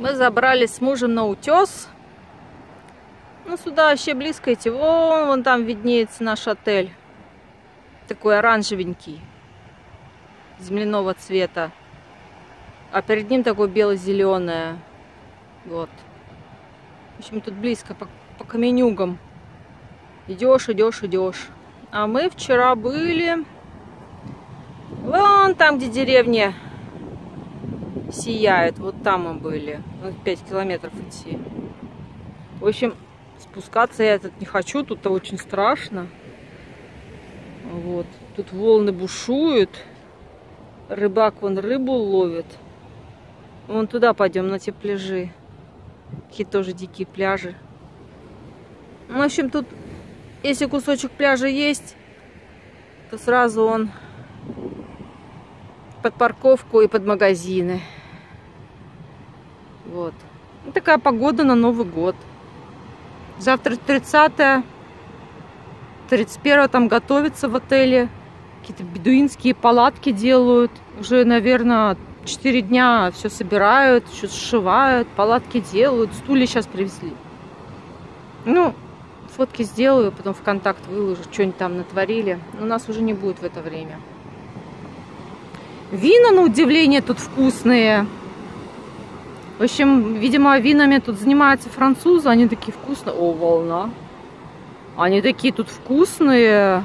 Мы забрались с мужем на утес. Ну, сюда вообще близко идти. Вон, вон там виднеется наш отель. Такой оранжевенький. Земляного цвета. А перед ним такое бело-зеленое. Вот. В общем, тут близко по, по каменюгам. Идешь, идешь, идешь. А мы вчера были вон там, где деревня сияет. Вот там мы были. Вот 5 километров идти. В общем, спускаться я тут не хочу. Тут-то очень страшно. Вот. Тут волны бушуют. Рыбак вон рыбу ловит. Вон туда пойдем, на те пляжи. Какие тоже дикие пляжи. В общем, тут, если кусочек пляжа есть, то сразу он под парковку и под магазины. Вот. И такая погода на Новый год. Завтра 30 31 там готовится в отеле. Какие-то бедуинские палатки делают. Уже, наверное, 4 дня все собирают, что-то сшивают, палатки делают. Стулья сейчас привезли. Ну, фотки сделаю, потом в контакт выложу, что-нибудь там натворили. Но нас уже не будет в это время. Вина, на удивление, тут вкусные. В общем, видимо, винами тут занимаются французы. Они такие вкусные. О, волна. Они такие тут вкусные.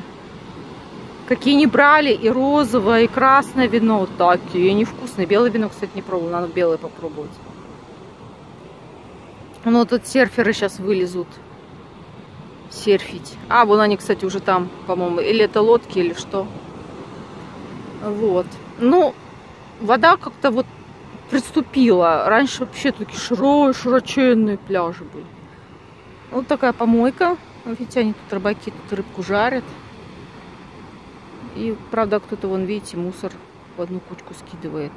Какие не брали. И розовое, и красное вино. Такие невкусные. Белое вино, кстати, не пробовала. Надо белое попробовать. Ну, тут серферы сейчас вылезут. Серфить. А, вон они, кстати, уже там, по-моему. Или это лодки, или что. Вот. Ну, вода как-то вот приступила. Раньше вообще такие широкие, широченные пляжи были. Вот такая помойка. Видите, они тут рыбаки тут рыбку жарят. И, правда, кто-то, вон, видите, мусор в одну кучку скидывает.